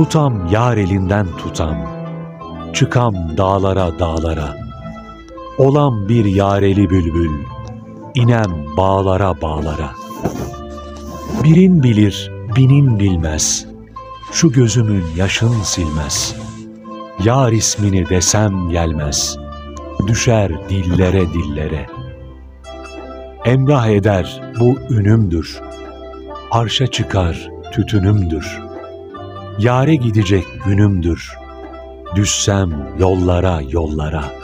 Tutam yar elinden tutam, çıkam dağlara dağlara. Olam bir yareli bülbül, inem bağlara bağlara. Birin bilir, binin bilmez, şu gözümün yaşın silmez. Yar ismini desem gelmez, düşer dillere dillere. Emrah eder bu ünümdür, arşa çıkar tütünümdür. Yare gidecek günümdür, düşsem yollara yollara.''